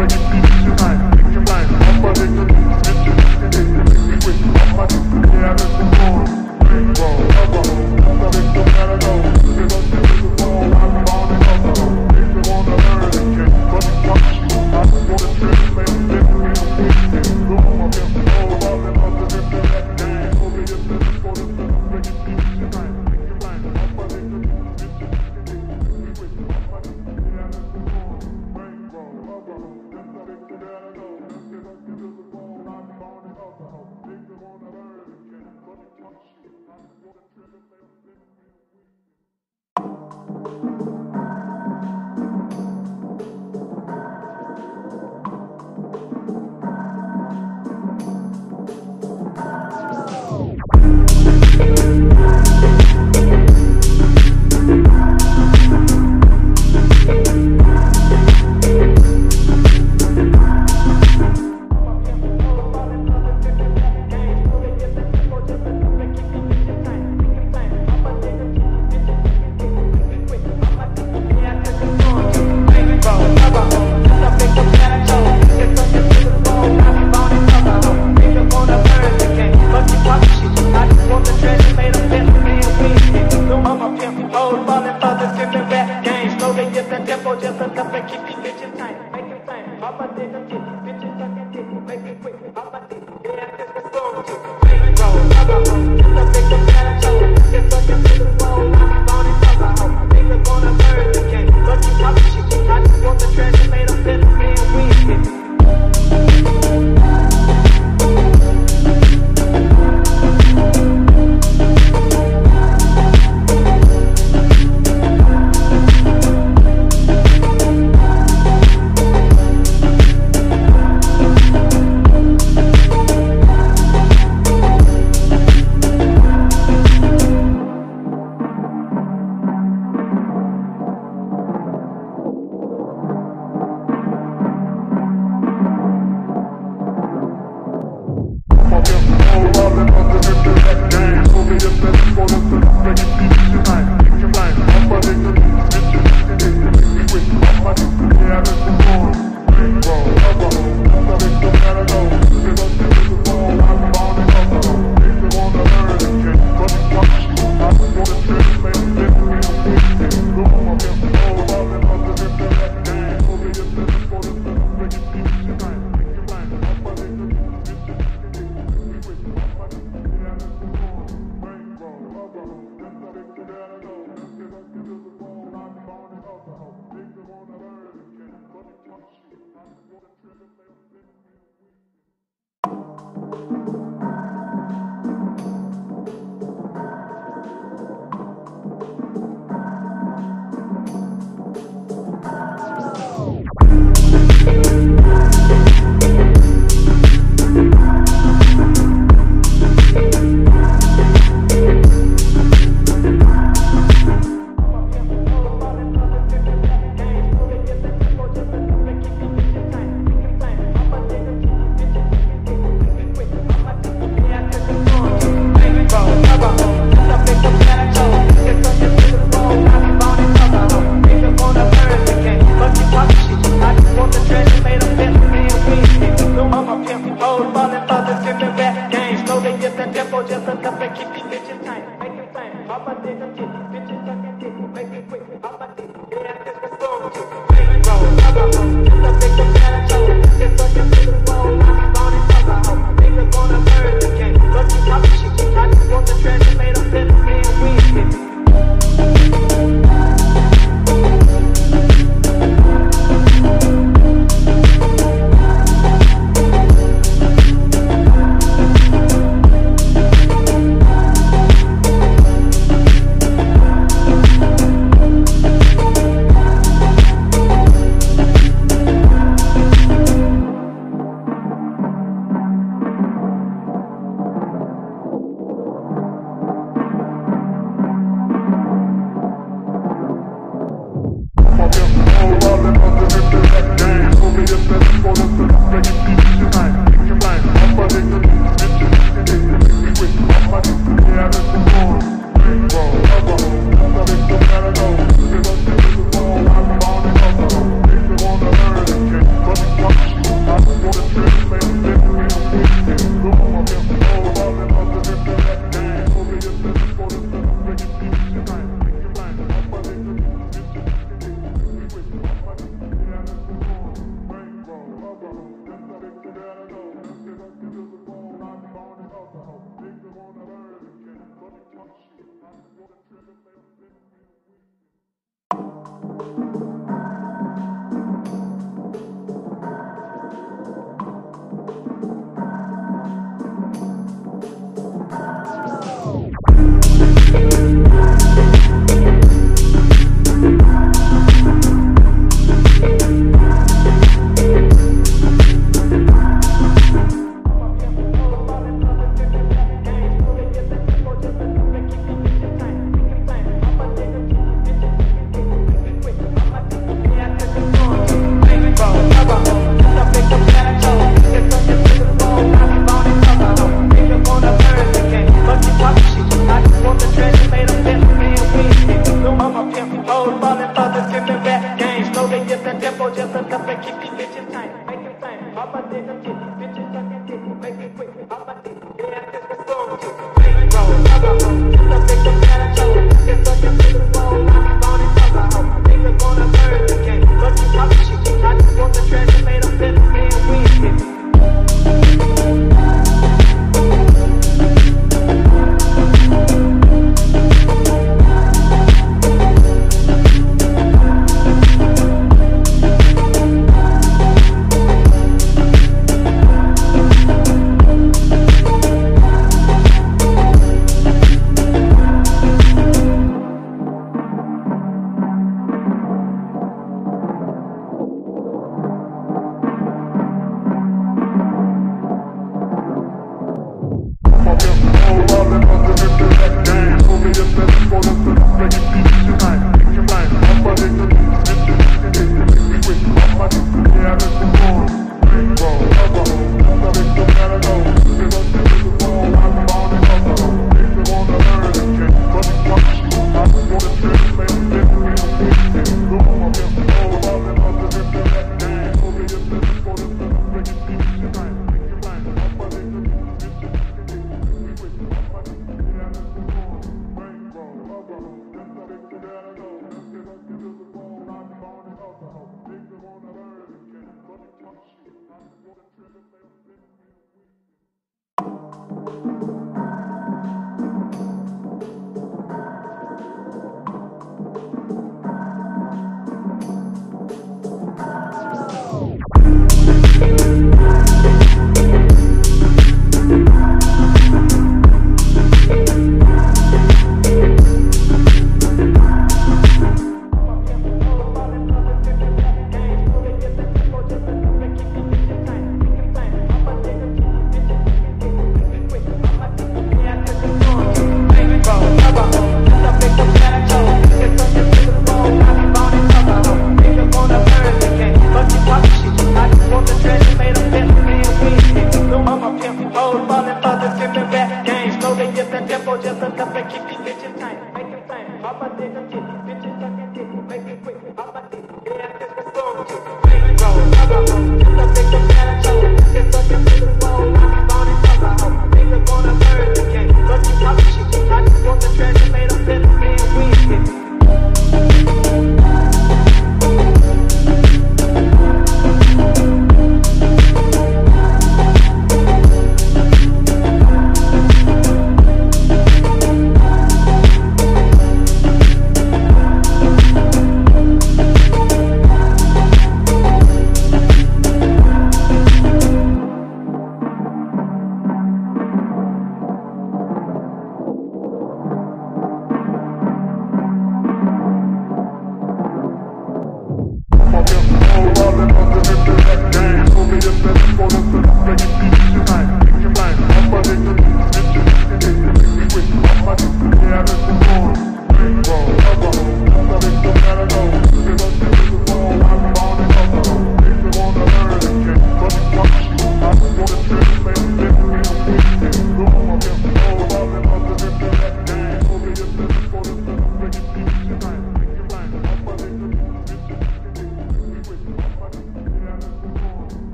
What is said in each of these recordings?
Tava nesse ritmo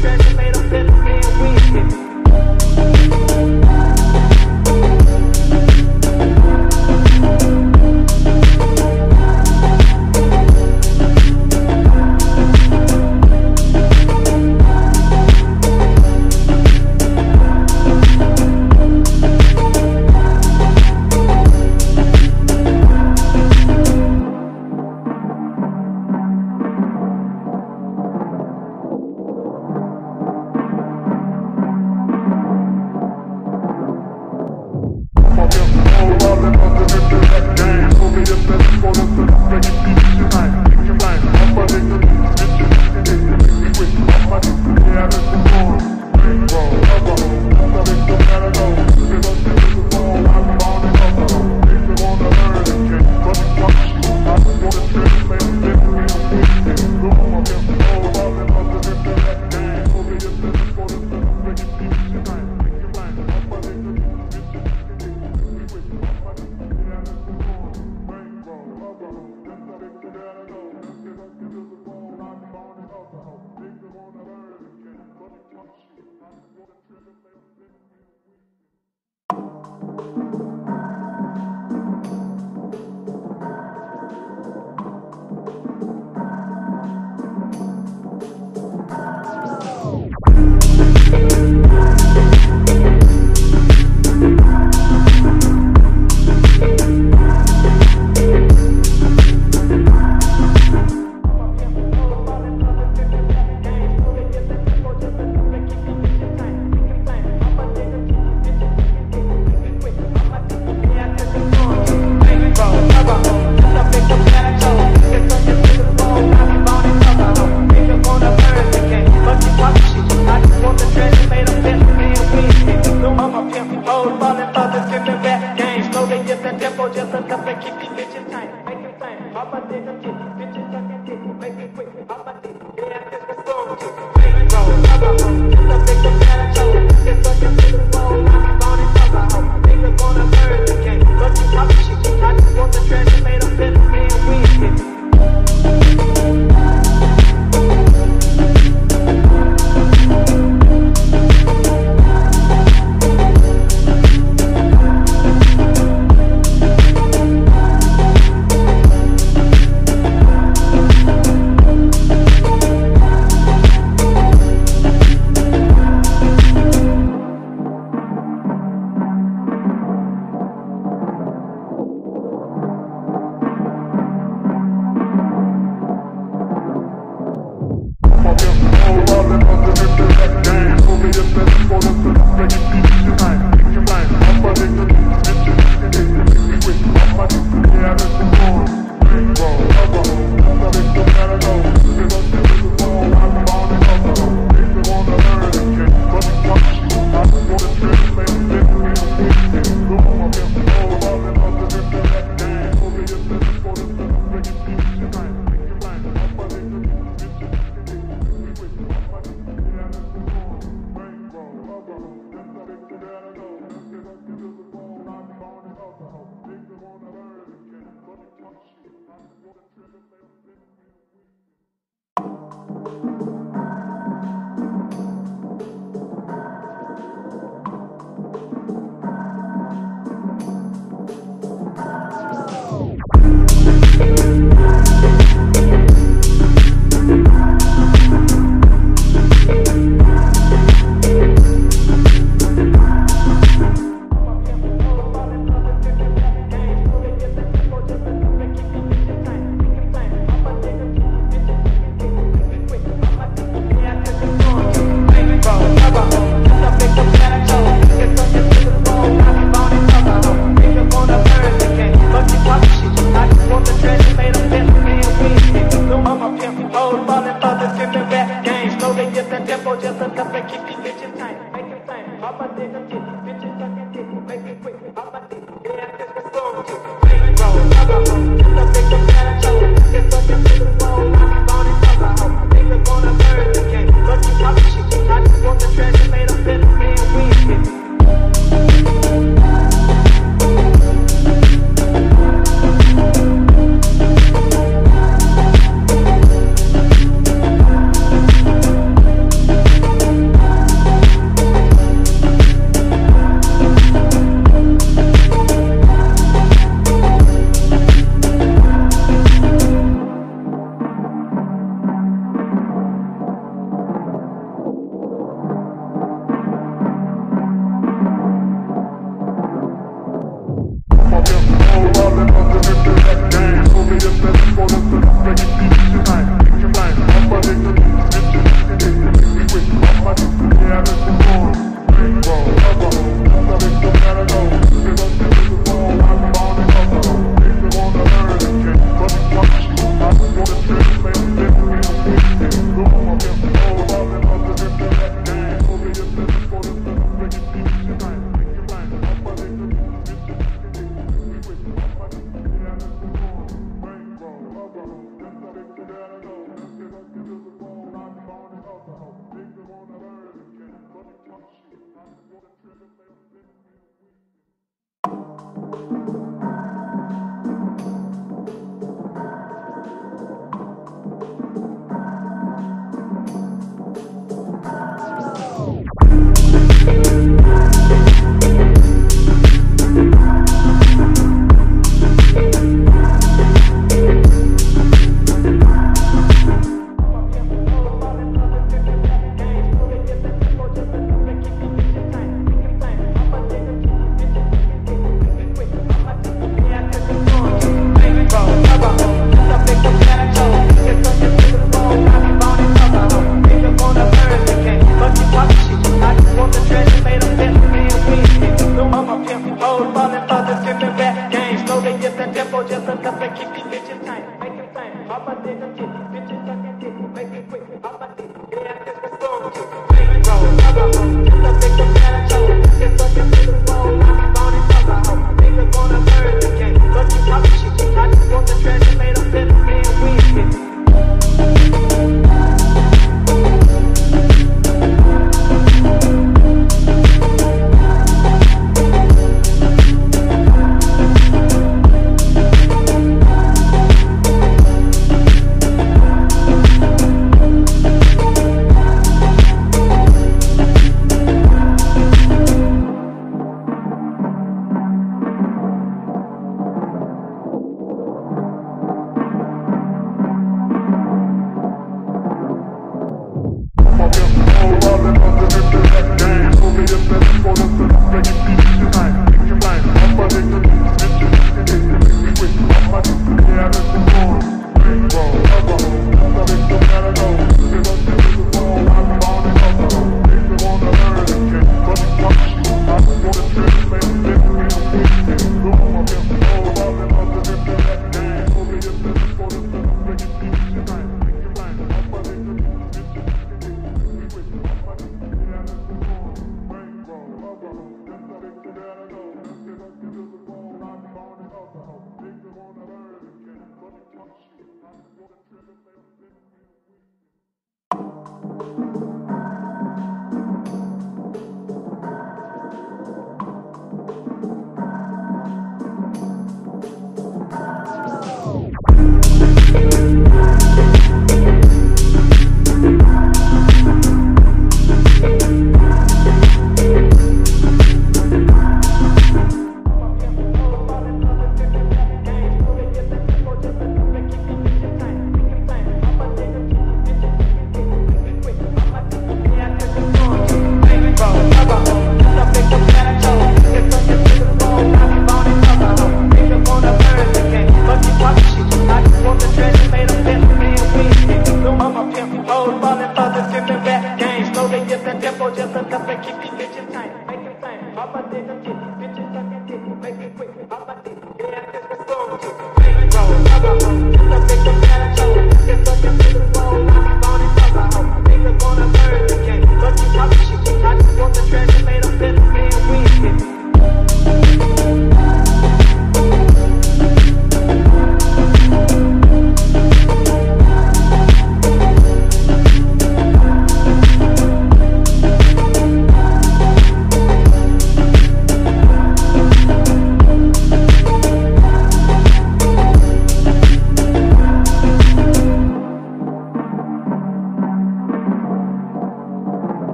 treasure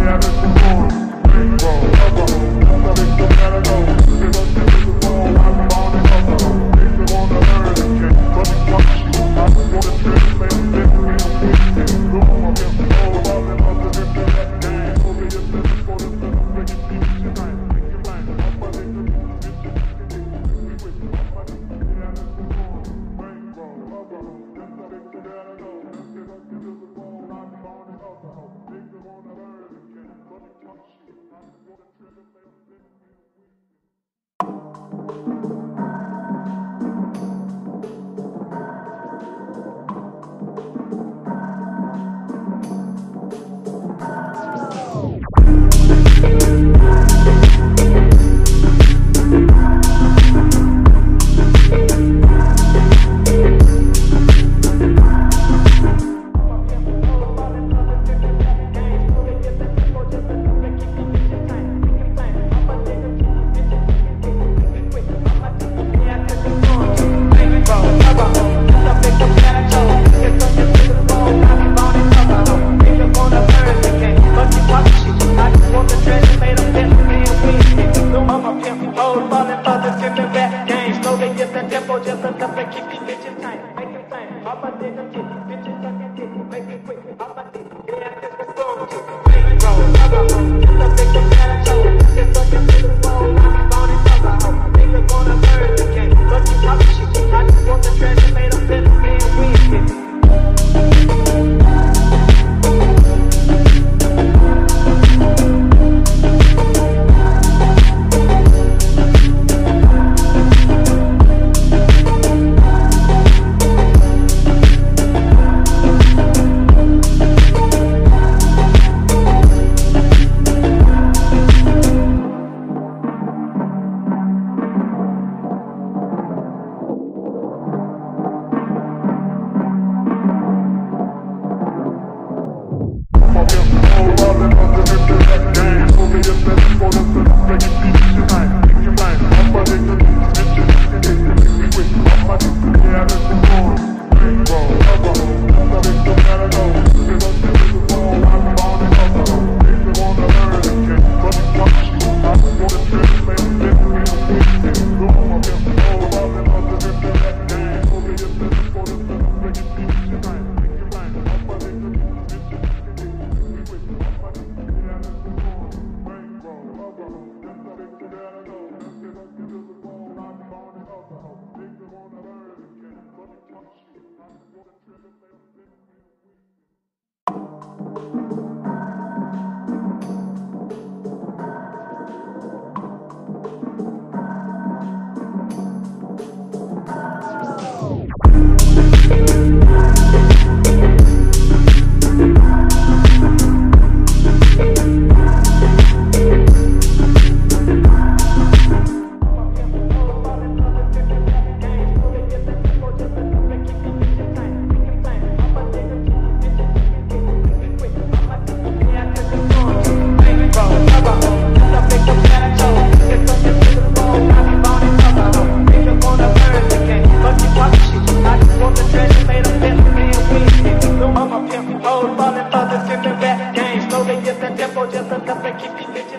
Yeah, falling fathers in the rap game. Slow, they get the tempo just enough to keep these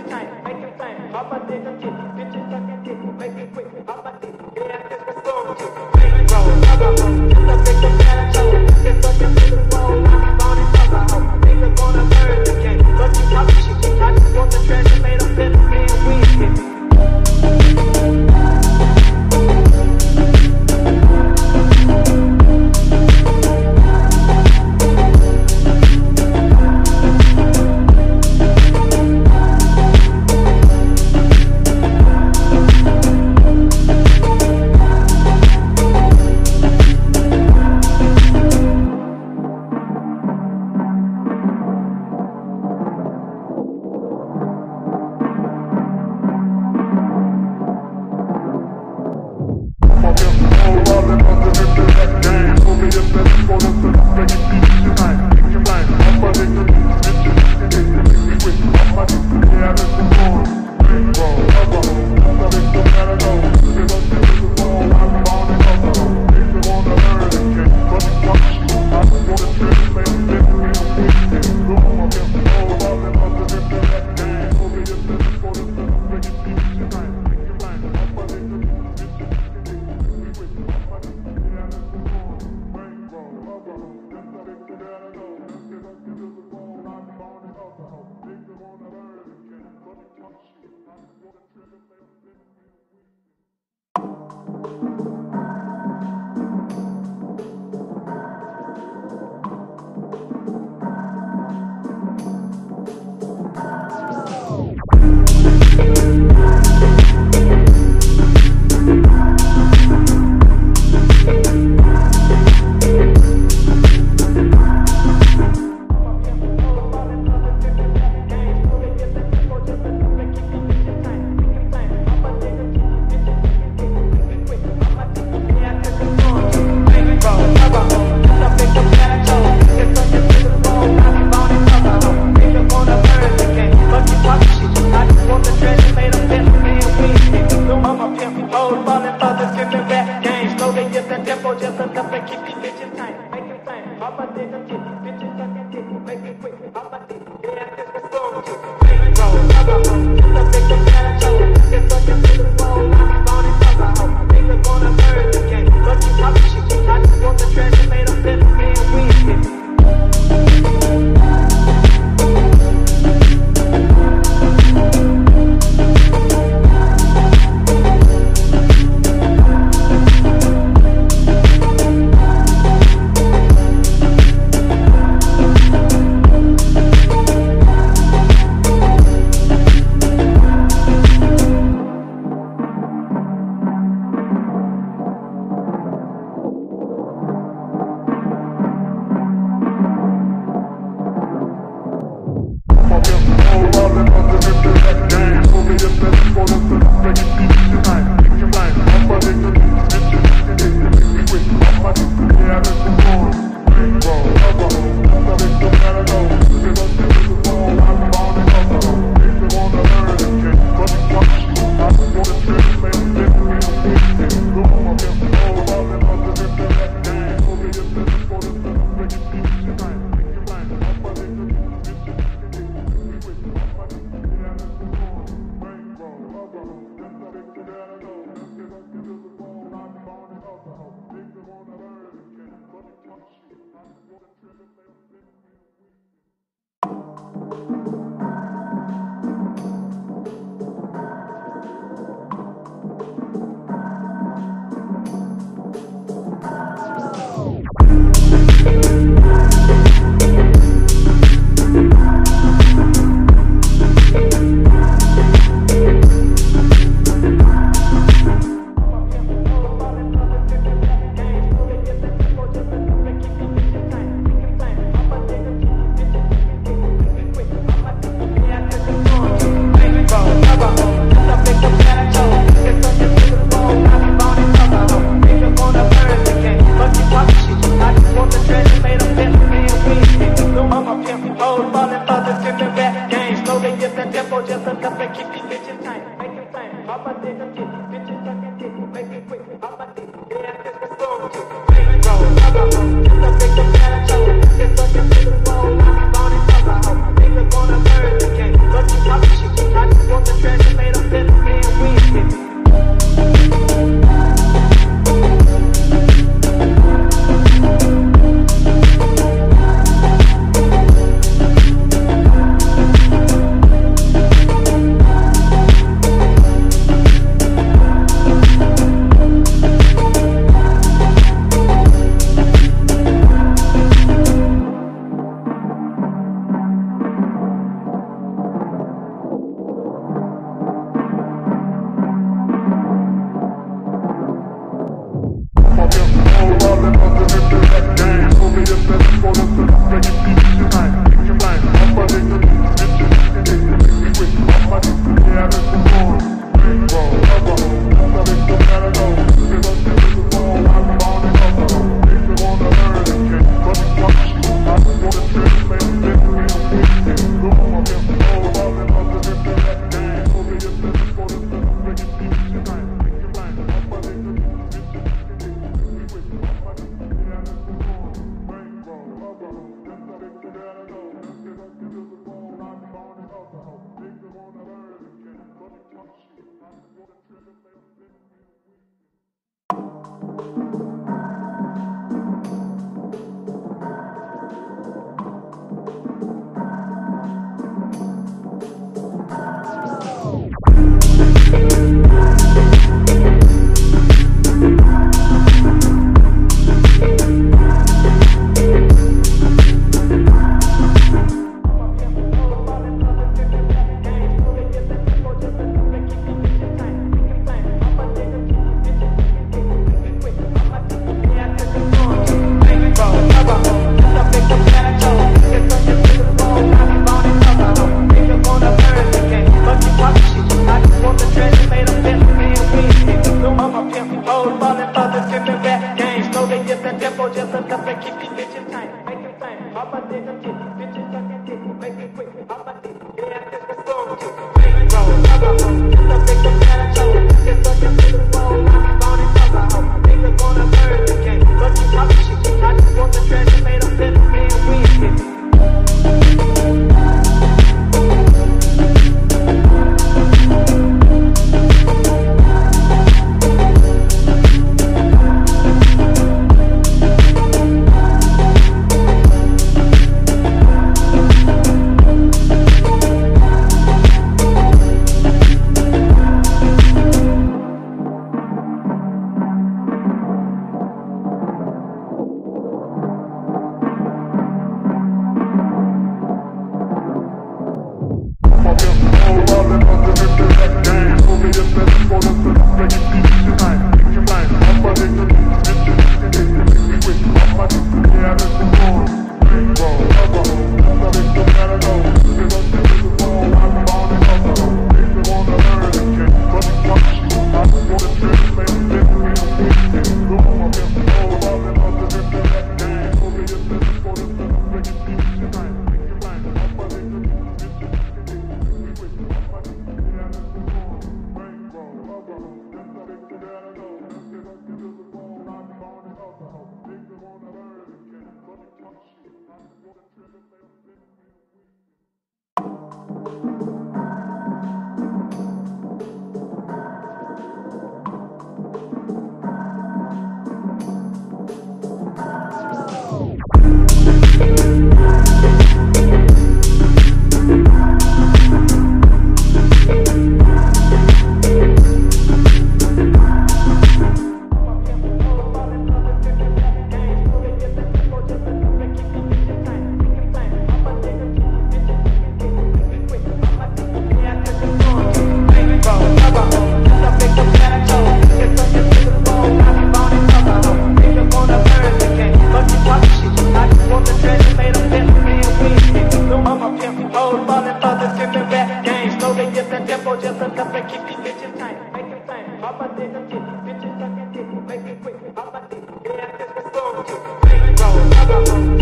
Roll.